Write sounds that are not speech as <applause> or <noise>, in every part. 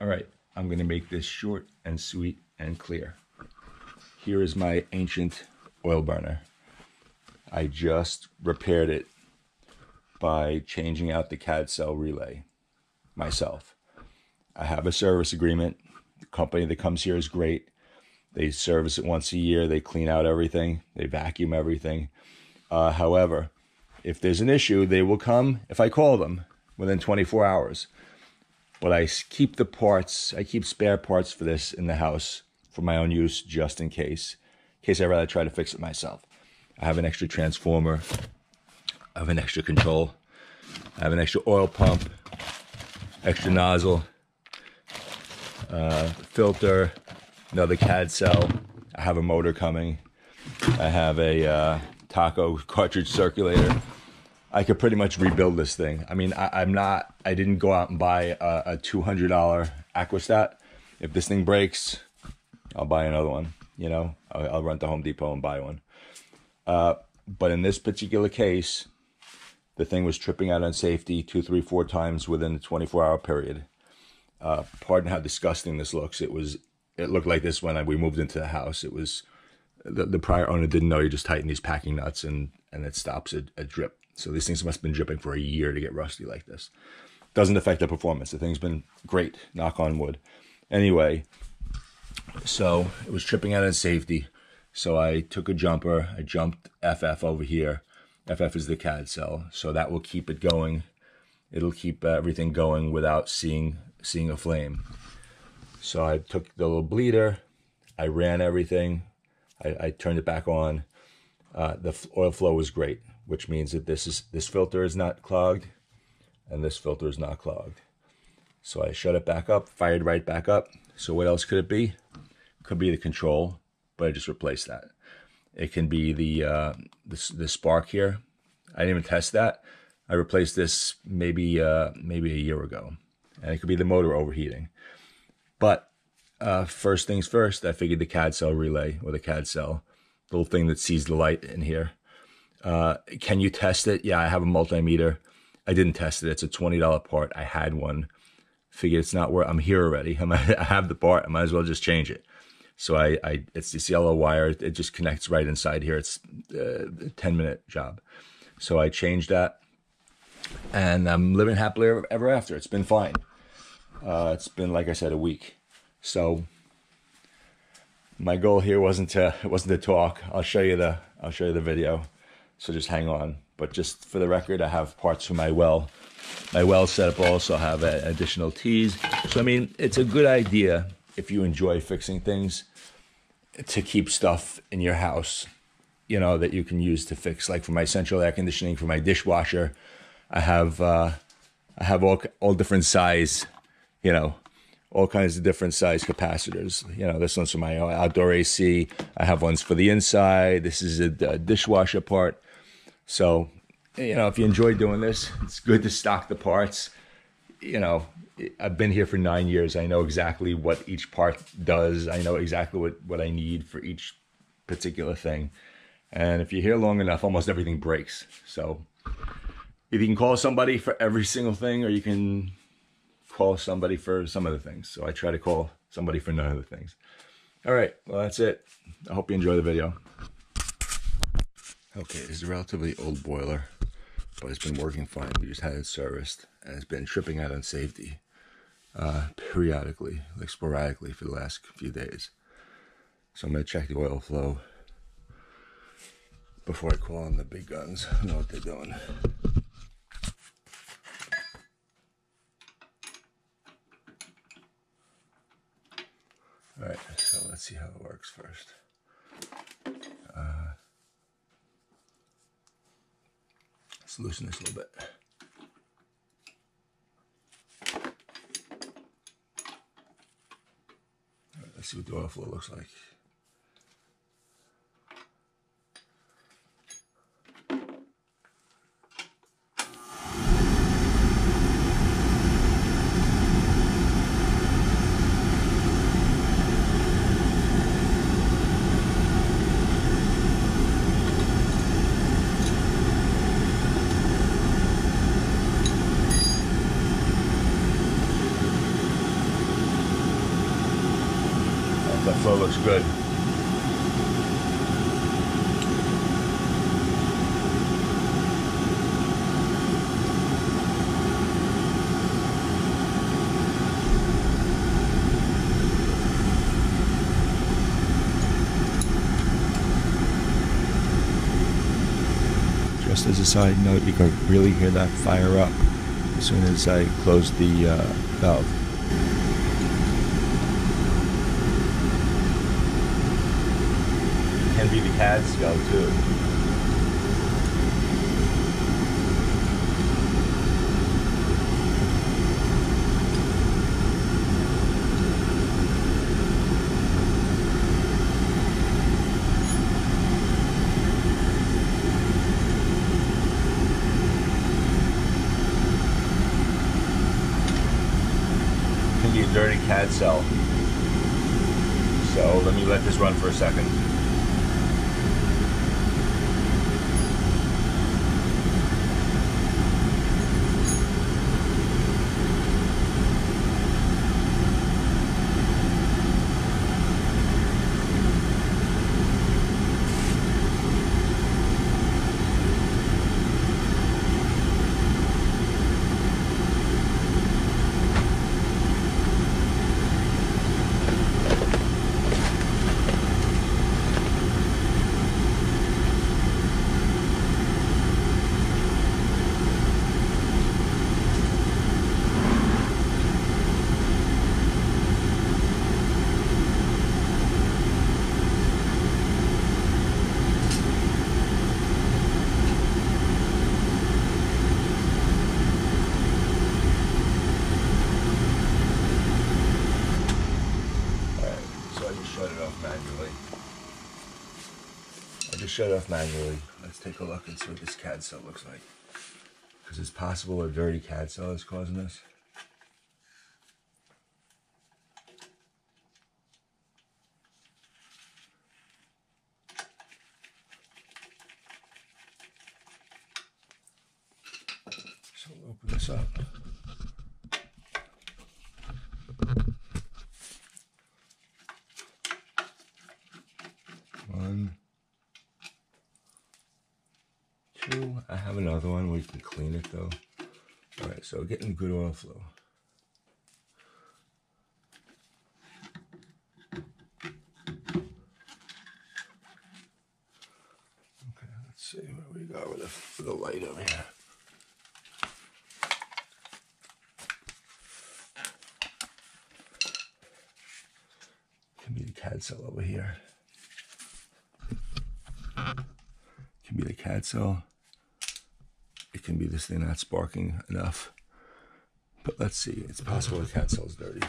All right, I'm gonna make this short and sweet and clear. Here is my ancient oil burner. I just repaired it by changing out the CAD cell relay myself. I have a service agreement. The company that comes here is great. They service it once a year. They clean out everything. They vacuum everything. Uh, however, if there's an issue, they will come if I call them within 24 hours. But I keep the parts, I keep spare parts for this in the house for my own use just in case, in case I'd rather try to fix it myself. I have an extra transformer. I have an extra control. I have an extra oil pump, extra nozzle, uh, filter, another CAD cell. I have a motor coming. I have a uh, taco cartridge circulator. I could pretty much rebuild this thing. I mean, I, am not, I didn't go out and buy a, a $200 Aquastat. If this thing breaks, I'll buy another one. You know, I'll, I'll run to Home Depot and buy one. Uh, but in this particular case, the thing was tripping out on safety two, three, four times within a 24 hour period. Uh, pardon how disgusting this looks. It was, it looked like this when we moved into the house. It was, the, the prior owner didn't know you just tighten these packing nuts and, and it stops a, a drip. So these things must have been dripping for a year to get rusty like this. Doesn't affect the performance. The thing's been great, knock on wood. Anyway, so it was tripping out on safety. So I took a jumper, I jumped FF over here. FF is the CAD cell, so that will keep it going. It'll keep everything going without seeing seeing a flame. So I took the little bleeder, I ran everything, I, I turned it back on. Uh, the oil flow was great, which means that this is this filter is not clogged, and this filter is not clogged. So I shut it back up, fired right back up. So what else could it be? Could be the control, but I just replaced that. It can be the, uh, the, the spark here. I didn't even test that. I replaced this maybe uh, maybe a year ago, and it could be the motor overheating. But uh, first things first, I figured the CAD cell relay or the CAD cell, little thing that sees the light in here. Uh, can you test it? Yeah, I have a multimeter. I didn't test it. It's a twenty dollar part. I had one. Figured it's not where I'm here already. <laughs> I have the part. I might as well just change it. So I, I it's this yellow wire. It just connects right inside here. It's a 10 minute job. So I changed that and I'm living happily ever after. It's been fine. Uh, it's been, like I said, a week. So my goal here wasn't to, <laughs> wasn't to talk. I'll show you the, I'll show you the video. So just hang on. But just for the record, I have parts for my well. My well setup also have additional tees. So, I mean, it's a good idea if you enjoy fixing things to keep stuff in your house, you know, that you can use to fix. Like for my central air conditioning, for my dishwasher, I have uh, I have all all different size, you know, all kinds of different size capacitors. You know, this one's for my outdoor AC. I have ones for the inside. This is a, a dishwasher part. So, you know, if you enjoy doing this, it's good to stock the parts. You know, I've been here for nine years. I know exactly what each part does. I know exactly what, what I need for each particular thing. And if you're here long enough, almost everything breaks. So if you can call somebody for every single thing, or you can call somebody for some of the things. So I try to call somebody for none of the things. All right, well, that's it. I hope you enjoy the video. Okay, it's a relatively old boiler, but it's been working fine. We just had it serviced, and it's been tripping out on safety uh, periodically, like sporadically for the last few days. So I'm going to check the oil flow before I call on the big guns. I know what they're doing. Alright, so let's see how it works first. Let's loosen this a little bit. Let's see what the oil flow looks like. Looks good. Just as a side note, you can really hear that fire up as soon as I close the uh, valve. Can be the CAD cell too. can be a dirty CAD cell. So let me let this run for a second. Alright, so I just shut it off manually. I just shut off manually. Let's take a look and see what this CAD cell looks like. Because it's possible a dirty CAD cell is causing this. So we'll open this up. One, two. I have another one. We can clean it though. All right, so getting good oil flow. Okay, let's see where we got with the, with the light over here. Can be the CAD cell over here. can be the CAD cell. It can be this thing not sparking enough. But let's see. It's possible the CAD cell's dirty.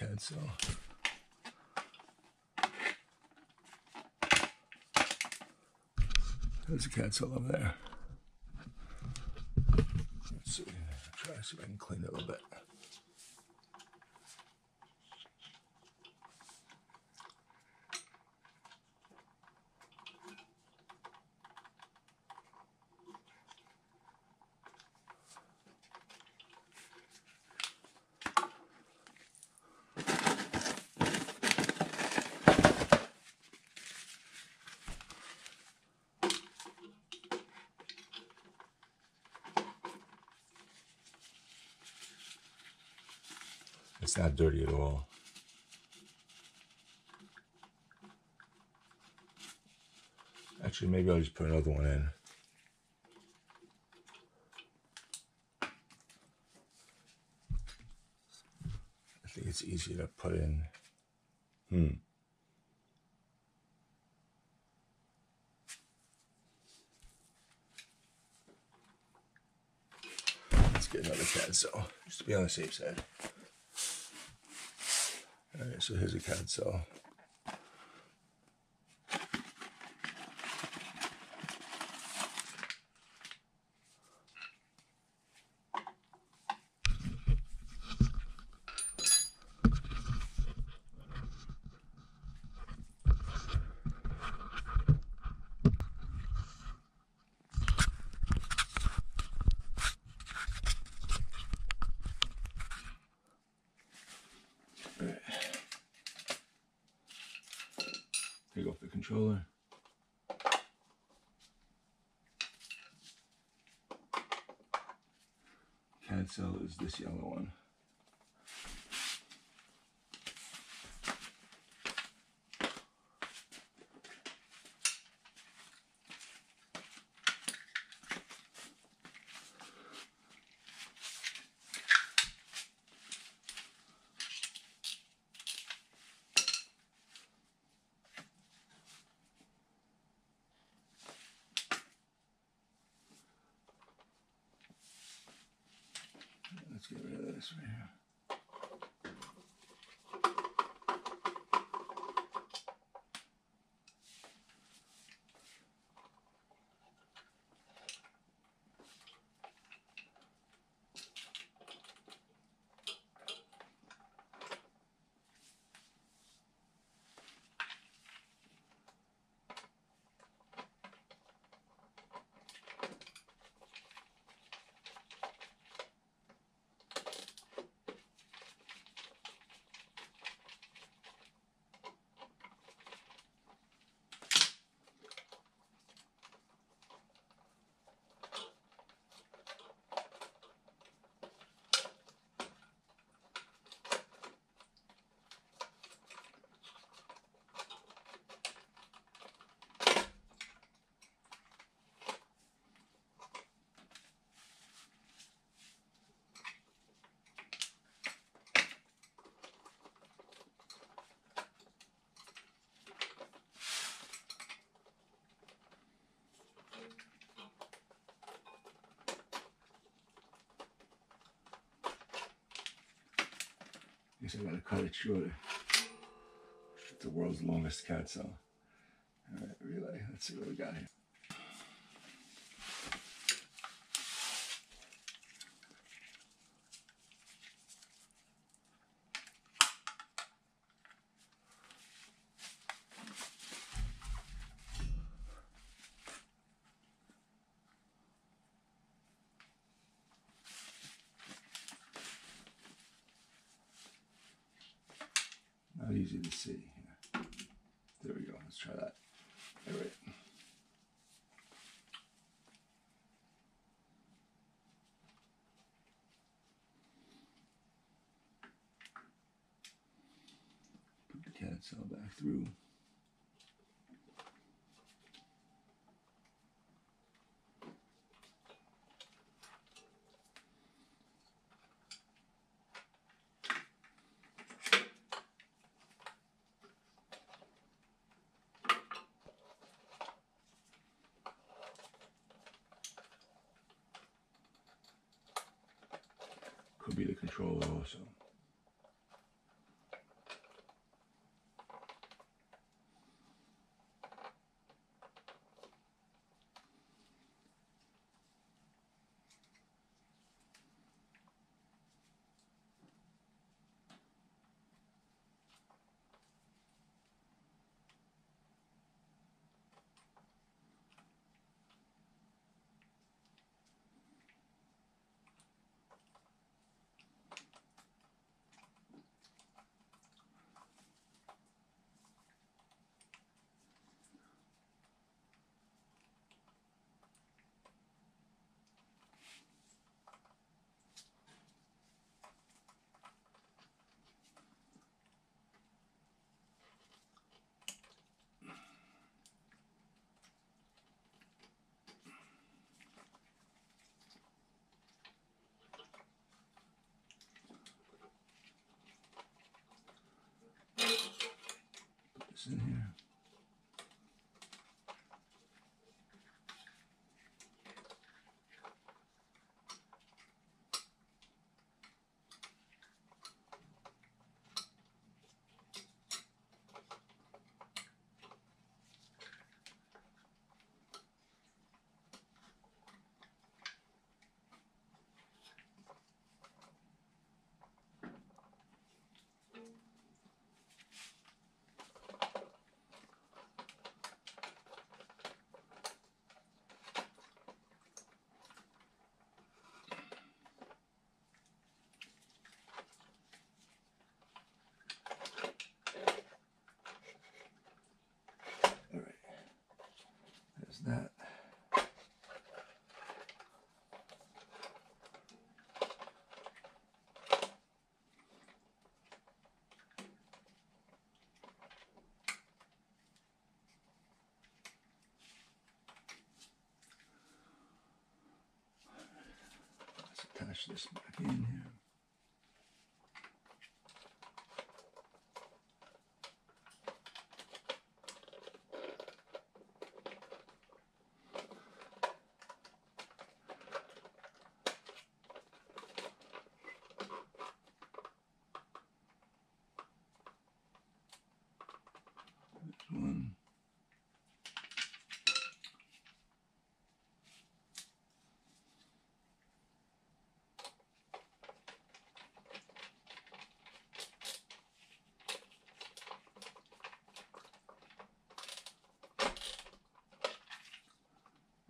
CAD cell. There's a CAD cell over there. Let's see. Try to see if I can clean it a little bit. It's not dirty at all. Actually, maybe I'll just put another one in. I think it's easier to put in. Hmm. Let's get another CAD cell just to be on the safe side. All right, so here's a cell. Take off the controller. Cell is this yellow one. Let's get rid of this right here. Guess I gotta cut it shorter. It's the world's longest CAD cell. All right, relay. Let's see what we got here. Not easy to see. here. There we go. Let's try that. All right. Put the CAD cell back through. Could be the controller also. In here. That. Let's attach this back in here. There's one.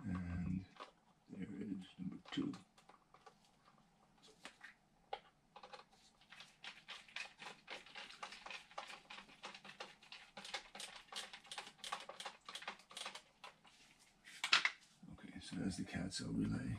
And there is number two. Okay, so there's the cell relay.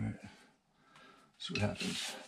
All right. See what happens.